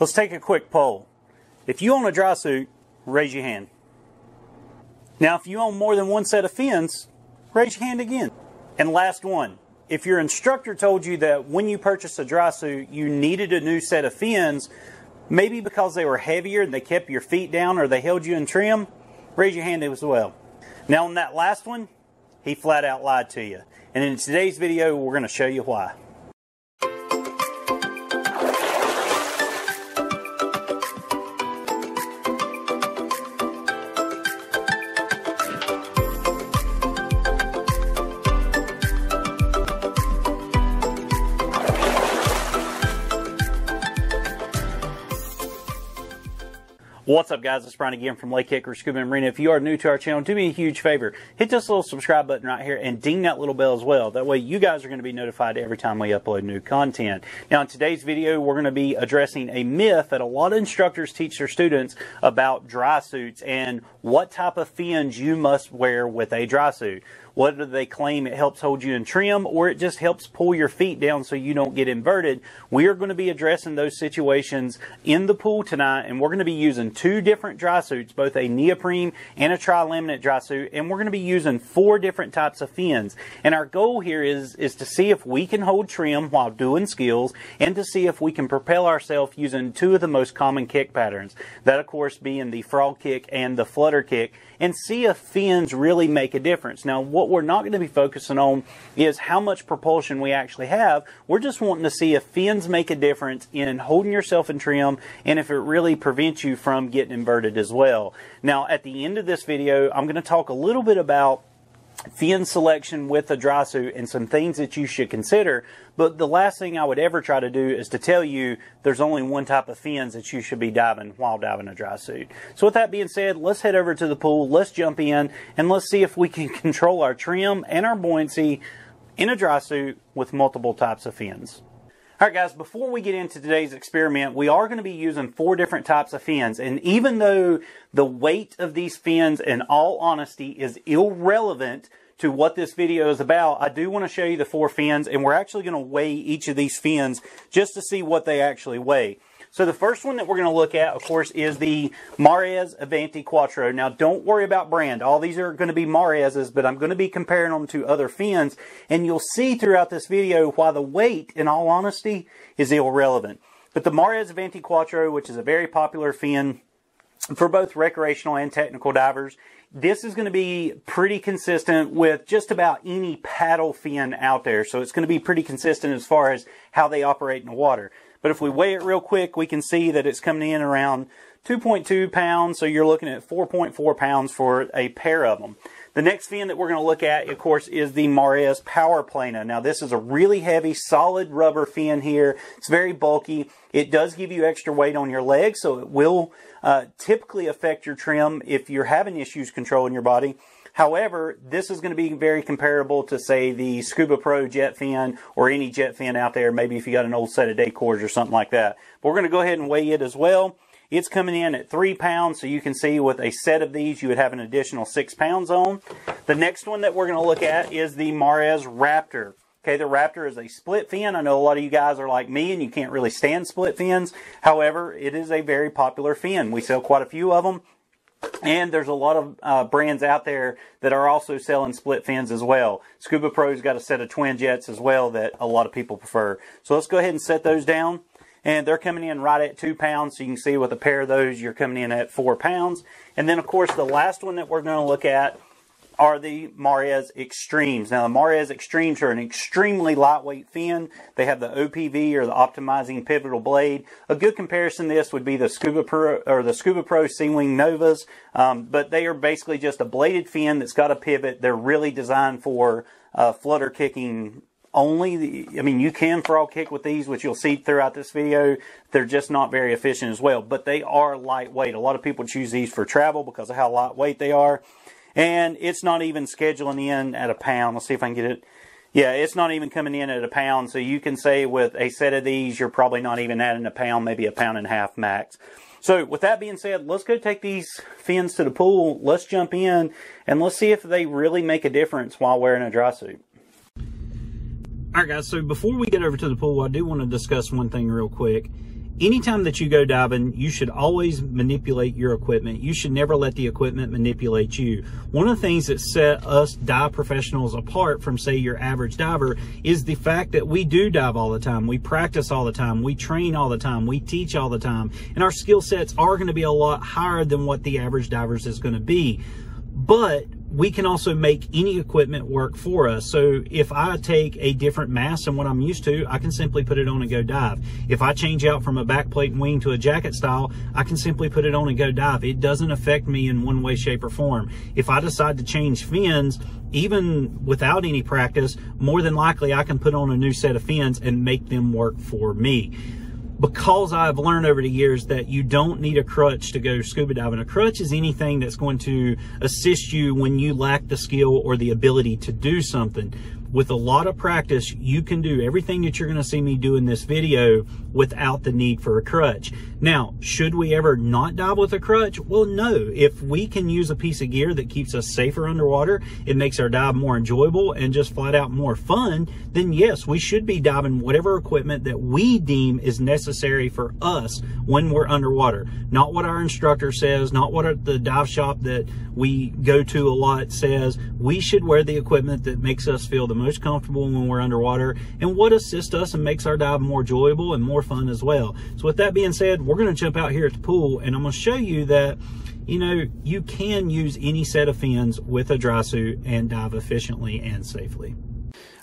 Let's take a quick poll. If you own a dry suit, raise your hand. Now, if you own more than one set of fins, raise your hand again. And last one. If your instructor told you that when you purchased a dry suit, you needed a new set of fins, maybe because they were heavier and they kept your feet down or they held you in trim, raise your hand as well. Now, on that last one, he flat out lied to you. And in today's video, we're going to show you why. What's up, guys? It's Bryan again from Lake Hickory Scuba Marina. If you are new to our channel, do me a huge favor. Hit this little subscribe button right here and ding that little bell as well. That way you guys are going to be notified every time we upload new content. Now, in today's video, we're going to be addressing a myth that a lot of instructors teach their students about dry suits and what type of fins you must wear with a dry suit. Whether they claim it helps hold you in trim or it just helps pull your feet down so you don't get inverted, we are going to be addressing those situations in the pool tonight and we're going to be using two different dry suits, both a neoprene and a tri-laminate dry suit, and we're going to be using four different types of fins. And our goal here is, is to see if we can hold trim while doing skills and to see if we can propel ourselves using two of the most common kick patterns. That, of course, being the frog kick and the flutter kick, and see if fins really make a difference. Now, what what we're not going to be focusing on is how much propulsion we actually have. We're just wanting to see if fins make a difference in holding yourself in trim and if it really prevents you from getting inverted as well. Now, at the end of this video, I'm going to talk a little bit about fin selection with a dry suit and some things that you should consider. But the last thing I would ever try to do is to tell you there's only one type of fins that you should be diving while diving a dry suit. So with that being said, let's head over to the pool, let's jump in, and let's see if we can control our trim and our buoyancy in a dry suit with multiple types of fins. Alright guys, before we get into today's experiment, we are going to be using four different types of fins. And even though the weight of these fins, in all honesty, is irrelevant to what this video is about, I do want to show you the four fins, and we're actually going to weigh each of these fins just to see what they actually weigh. So the first one that we're going to look at, of course, is the Mares Avanti Quattro. Now, don't worry about brand. All these are going to be Mares's, but I'm going to be comparing them to other fins, and you'll see throughout this video why the weight, in all honesty, is irrelevant. But the Mares Avanti Quattro, which is a very popular fin for both recreational and technical divers, this is going to be pretty consistent with just about any paddle fin out there. So it's going to be pretty consistent as far as how they operate in the water. But if we weigh it real quick, we can see that it's coming in around 2.2 pounds. So you're looking at 4.4 pounds for a pair of them. The next fin that we're going to look at, of course, is the Mares Power Plana. Now, this is a really heavy, solid rubber fin here. It's very bulky. It does give you extra weight on your legs, so it will uh, typically affect your trim if you're having issues controlling your body. However, this is going to be very comparable to, say, the Scuba Pro jet fin or any jet fin out there, maybe if you got an old set of Dacors or something like that. But we're going to go ahead and weigh it as well. It's coming in at three pounds, so you can see with a set of these, you would have an additional six pounds on. The next one that we're going to look at is the Mares Raptor. Okay, the Raptor is a split fin. I know a lot of you guys are like me and you can't really stand split fins. However, it is a very popular fin. We sell quite a few of them. And there's a lot of uh, brands out there that are also selling split fins as well. Scuba Pro's got a set of twin jets as well that a lot of people prefer. So let's go ahead and set those down and they're coming in right at two pounds. So you can see with a pair of those, you're coming in at four pounds. And then, of course, the last one that we're going to look at are the Mares X-Streams. Now, the Mares X-Streams are an extremely lightweight fin. They have the OPV or the Optimizing Pivotal Blade. A good comparison to this would be the Scuba Pro or the Scuba Pro Seawing Novas, um, but they are basically just a bladed fin that's got a pivot. They're really designed for uh, flutter kicking only I mean, you can frog kick with these, which you'll see throughout this video. They're just not very efficient as well, but they are lightweight. A lot of people choose these for travel because of how lightweight they are. And it's not even scheduling in at a pound. Let's see if I can get it. Yeah, it's not even coming in at a pound. So you can say with a set of these, you're probably not even adding a pound, maybe a pound and a half max. So with that being said, let's go take these fins to the pool. Let's jump in and let's see if they really make a difference while wearing a dry suit. All right, guys, so before we get over to the pool, I do want to discuss one thing real quick. Anytime that you go diving, you should always manipulate your equipment. You should never let the equipment manipulate you. One of the things that set us dive professionals apart from, say, your average diver is the fact that we do dive all the time. We practice all the time. We train all the time. We teach all the time. And our skill sets are going to be a lot higher than what the average divers is going to be. But we can also make any equipment work for us. So if I take a different mass than what I'm used to, I can simply put it on and go dive. If I change out from a backplate and wing to a jacket style, I can simply put it on and go dive. It doesn't affect me in one way, shape, or form. If I decide to change fins, even without any practice, more than likely I can put on a new set of fins and make them work for me because I've learned over the years that you don't need a crutch to go scuba diving. A crutch is anything that's going to assist you when you lack the skill or the ability to do something with a lot of practice, you can do everything that you're going to see me do in this video without the need for a crutch. Now, should we ever not dive with a crutch? Well, no. If we can use a piece of gear that keeps us safer underwater, it makes our dive more enjoyable and just flat out more fun, then yes, we should be diving whatever equipment that we deem is necessary for us when we're underwater. Not what our instructor says, not what the dive shop that we go to a lot says. We should wear the equipment that makes us feel the most comfortable when we're underwater and what assists us and makes our dive more enjoyable and more fun as well. So with that being said, we're going to jump out here at the pool and I'm going to show you that you know, you can use any set of fins with a dry suit and dive efficiently and safely.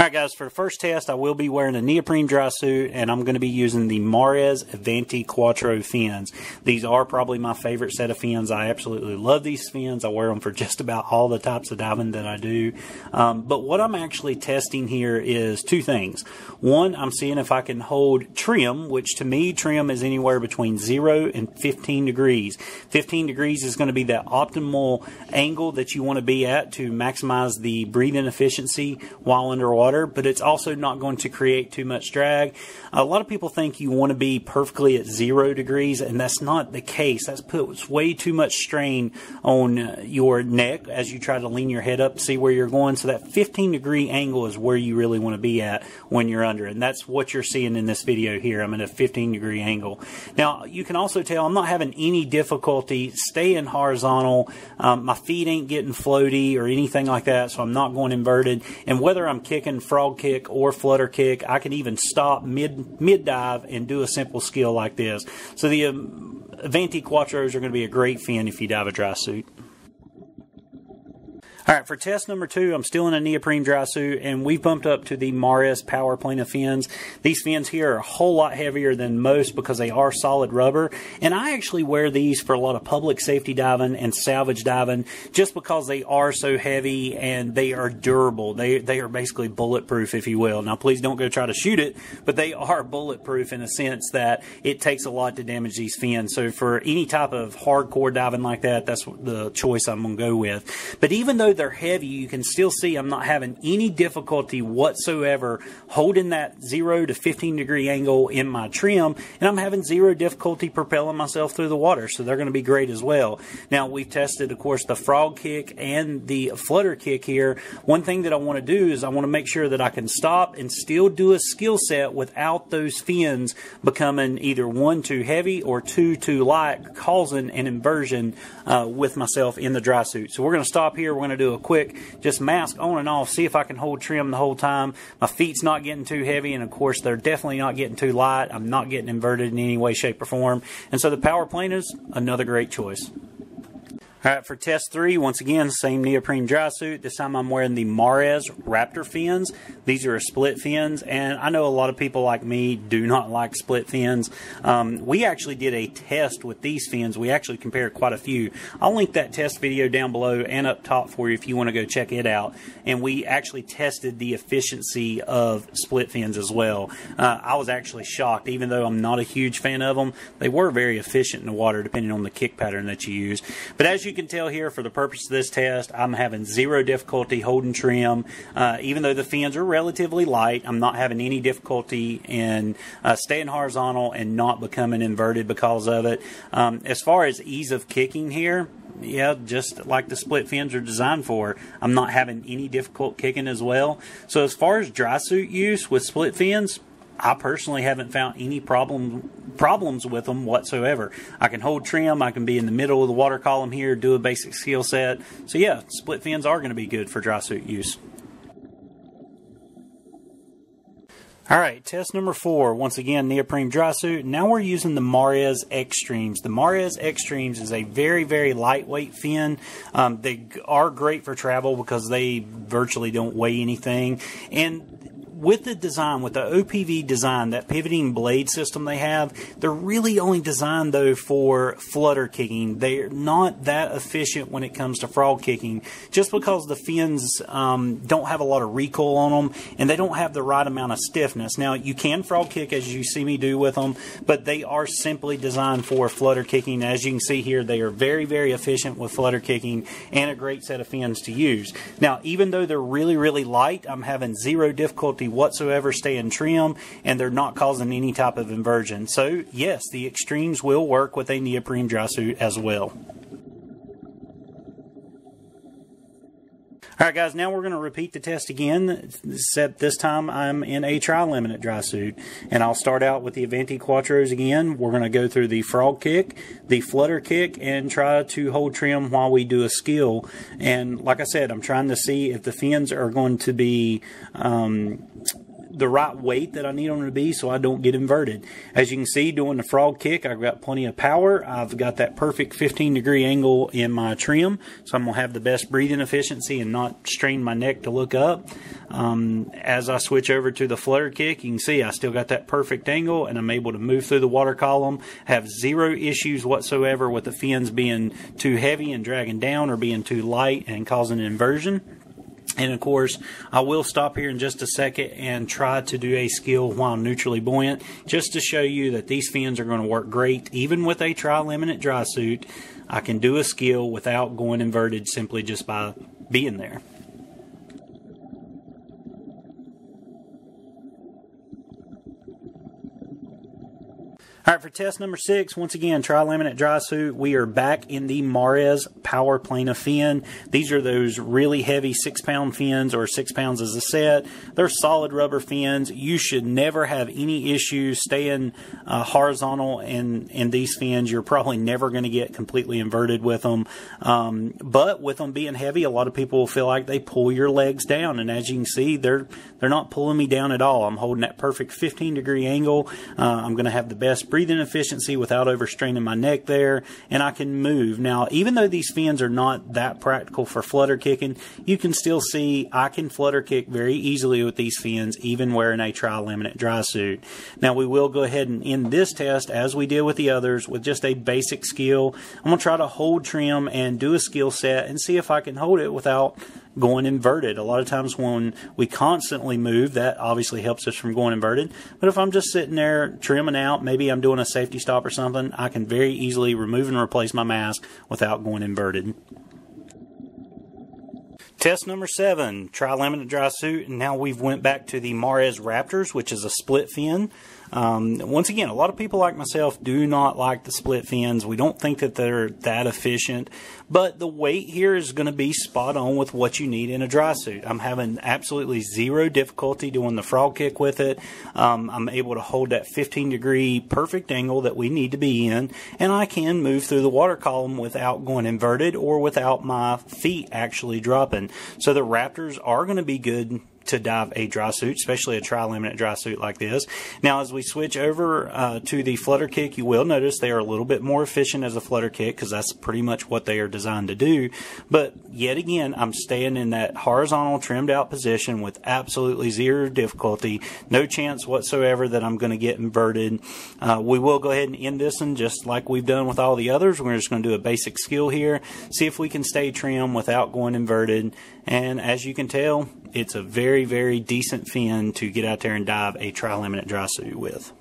All right, guys, for the first test, I will be wearing a neoprene dry suit, and I'm going to be using the Mares Avanti Quattro fins. These are probably my favorite set of fins. I absolutely love these fins. I wear them for just about all the types of diving that I do. Um, but what I'm actually testing here is two things. One, I'm seeing if I can hold trim, which to me, trim is anywhere between 0 and 15 degrees. 15 degrees is going to be that optimal angle that you want to be at to maximize the breathing efficiency while underwater water, but it's also not going to create too much drag. A lot of people think you want to be perfectly at zero degrees, and that's not the case. That puts way too much strain on uh, your neck as you try to lean your head up to see where you're going. So that 15 degree angle is where you really want to be at when you're under, and that's what you're seeing in this video here. I'm at a 15 degree angle. Now you can also tell I'm not having any difficulty staying horizontal. Um, my feet ain't getting floaty or anything like that, so I'm not going inverted. And whether I'm kicking frog kick or flutter kick. I can even stop mid mid dive and do a simple skill like this. So the um, Avanti Quattros are going to be a great fin if you dive a dry suit. All right, for test number two, I'm still in a neoprene dry suit, and we've bumped up to the Mares Power Plana fins. These fins here are a whole lot heavier than most because they are solid rubber, and I actually wear these for a lot of public safety diving and salvage diving just because they are so heavy and they are durable. They, they are basically bulletproof, if you will. Now, please don't go try to shoot it, but they are bulletproof in a sense that it takes a lot to damage these fins. So for any type of hardcore diving like that, that's the choice I'm going to go with. But even though they're heavy, you can still see I'm not having any difficulty whatsoever holding that 0 to 15 degree angle in my trim, and I'm having zero difficulty propelling myself through the water, so they're going to be great as well. Now, we've tested, of course, the frog kick and the flutter kick here. One thing that I want to do is I want to make sure that I can stop and still do a skill set without those fins becoming either one too heavy or two too light, causing an inversion uh, with myself in the dry suit. So we're going to stop here. We're going to do a quick just mask on and off, see if I can hold trim the whole time. My feet's not getting too heavy, and of course, they're definitely not getting too light. I'm not getting inverted in any way, shape, or form. And so the Power Plana is another great choice. All right, for test three, once again, same neoprene dry suit. This time I'm wearing the Mares Raptor fins. These are split fins, and I know a lot of people like me do not like split fins. Um, we actually did a test with these fins. We actually compared quite a few. I'll link that test video down below and up top for you if you want to go check it out. And we actually tested the efficiency of split fins as well. Uh, I was actually shocked, even though I'm not a huge fan of them. They were very efficient in the water, depending on the kick pattern that you use. But as you you can tell here, for the purpose of this test, I'm having zero difficulty holding trim. Uh, even though the fins are relatively light, I'm not having any difficulty in uh, staying horizontal and not becoming inverted because of it. Um, as far as ease of kicking here, yeah, just like the split fins are designed for. I'm not having any difficult kicking as well. So as far as dry suit use with split fins, I personally haven't found any problem problems with them whatsoever. I can hold trim, I can be in the middle of the water column here, do a basic skill set. So yeah, split fins are going to be good for dry suit use. All right, test number four. Once again, neoprene dry suit. Now we're using the Mares X-Streams. The Mares X-Streams is a very, very lightweight fin. Um, they are great for travel because they virtually don't weigh anything. And with the design, with the OPV design, that pivoting blade system they have, they're really only designed though for flutter kicking. They're not that efficient when it comes to frog kicking, just because the fins um, don't have a lot of recoil on them and they don't have the right amount of stiffness. Now you can frog kick as you see me do with them, but they are simply designed for flutter kicking. As you can see here, they are very, very efficient with flutter kicking and a great set of fins to use. Now, even though they're really, really light, I'm having zero difficulty whatsoever stay in trim and they're not causing any type of inversion. So, yes, the X-Streams will work with a neoprene dry suit as well. All right, guys, now we're going to repeat the test again, except this time I'm in a tri-laminate dry suit. And I'll start out with the Avanti Quattros again. We're going to go through the frog kick, the flutter kick, and try to hold trim while we do a skill. And like I said, I'm trying to see if the fins are going to be um, the right weight that I need them to be so I don't get inverted. As you can see, doing the frog kick, I've got plenty of power. I've got that perfect 15 degree angle in my trim, so I'm going to have the best breathing efficiency and not strain my neck to look up. Um, as I switch over to the flutter kick, you can see I still got that perfect angle and I'm able to move through the water column, have zero issues whatsoever with the fins being too heavy and dragging down or being too light and causing an inversion. And of course, I will stop here in just a second and try to do a skill while neutrally buoyant, just to show you that these fins are going to work great. Even with a tri-laminate dry suit, I can do a skill without going inverted simply just by being there. All right, for test number six, once again, tri-laminate dry suit. We are back in the Mares Power Plana fin. These are those really heavy six-pound fins, or six pounds as a set. They're solid rubber fins. You should never have any issues staying uh, horizontal in in these fins. You're probably never going to get completely inverted with them. Um, but with them being heavy, a lot of people will feel like they pull your legs down, and as you can see, they're they're not pulling me down at all. I'm holding that perfect 15 degree angle. Uh, I'm going to have the best breathing efficiency without overstraining my neck there, and I can move. Now, even though these fins are not that practical for flutter kicking, you can still see I can flutter kick very easily with these fins, even wearing a tri-laminate dry suit. Now, we will go ahead and end this test as we did with the others with just a basic skill. I'm going to try to hold trim and do a skill set and see if I can hold it without going inverted. A lot of times when we constantly move, that obviously helps us from going inverted. But if I'm just sitting there trimming out, maybe I'm doing a safety stop or something, I can very easily remove and replace my mask without going inverted. Test number seven, tri-laminate dry suit, and now we've went back to the Mares Raptors, which is a split fin. Um, once again, a lot of people like myself do not like the split fins. We don't think that they're that efficient, but the weight here is going to be spot on with what you need in a dry suit. I'm having absolutely zero difficulty doing the frog kick with it. Um, I'm able to hold that 15 degree perfect angle that we need to be in, and I can move through the water column without going inverted or without my feet actually dropping. So the Raptors are going to be good to dive a dry suit, especially a tri-laminate dry suit like this. Now, as we switch over uh, to the flutter kick, you will notice they are a little bit more efficient as a flutter kick because that's pretty much what they are designed to do. But yet again, I'm staying in that horizontal trimmed out position with absolutely zero difficulty. No chance whatsoever that I'm going to get inverted. Uh, we will go ahead and end this one just like we've done with all the others. We're just going to do a basic skill here, see if we can stay trim without going inverted. And as you can tell, it's a very, very decent fin to get out there and dive a tri-laminate dry suit with.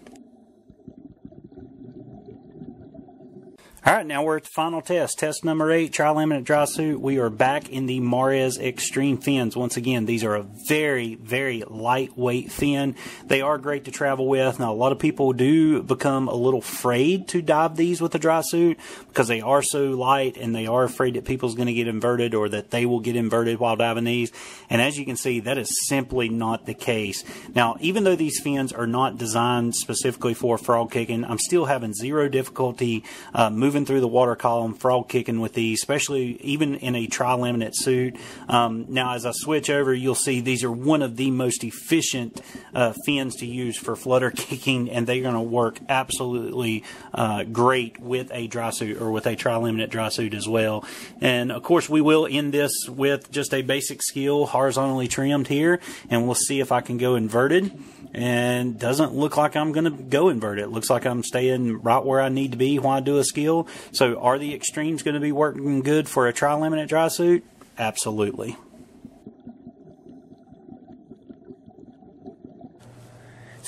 All right, now we're at the final test. Test number eight, tri-laminate dry suit. We are back in the Mares X-Stream fins. Once again, these are a very, very lightweight fin. They are great to travel with. Now, a lot of people do become a little afraid to dive these with a dry suit because they are so light and they are afraid that people's going to get inverted or that they will get inverted while diving these. And as you can see, that is simply not the case. Now, even though these fins are not designed specifically for frog kicking, I'm still having zero difficulty uh, moving moving through the water column, frog kicking with these, especially even in a tri-laminate suit. Um, now, as I switch over, you'll see these are one of the most efficient uh, fins to use for flutter kicking, and they're going to work absolutely uh, great with a dry suit or with a tri-laminate dry suit as well. And of course, we will end this with just a basic skill horizontally trimmed here, and we'll see if I can go inverted and doesn't look like I'm going to go inverted. It looks like I'm staying right where I need to be while I do a skill. So, are the X-Streams going to be working good for a tri laminate dry suit? Absolutely.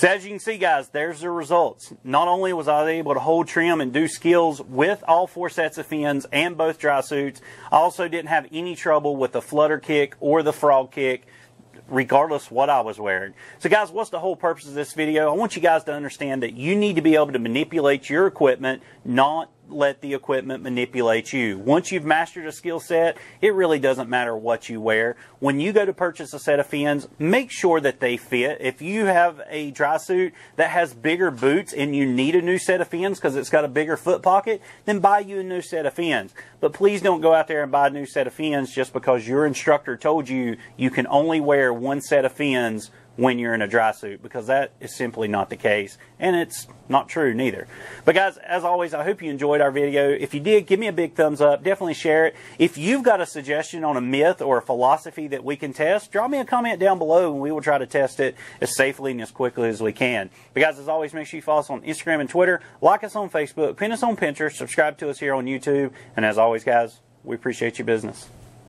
So as you can see, guys, there's the results. Not only was I able to hold trim and do skills with all four sets of fins and both dry suits, I also didn't have any trouble with the flutter kick or the frog kick regardless what I was wearing. So guys, what's the whole purpose of this video? I want you guys to understand that you need to be able to manipulate your equipment, not let the equipment manipulate you. Once you've mastered a skill set, it really doesn't matter what you wear. When you go to purchase a set of fins, make sure that they fit. If you have a dry suit that has bigger boots and you need a new set of fins because it's got a bigger foot pocket, then buy you a new set of fins. But please don't go out there and buy a new set of fins just because your instructor told you you can only wear one set of fins when you're in a dry suit because that is simply not the case and it's not true neither. But guys, as always, I hope you enjoyed our video. If you did, give me a big thumbs up. Definitely share it. If you've got a suggestion on a myth or a philosophy that we can test, drop me a comment down below and we will try to test it as safely and as quickly as we can. But guys, as always, make sure you follow us on Instagram and Twitter, like us on Facebook, pin us on Pinterest, subscribe to us here on YouTube, and as always, guys, we appreciate your business.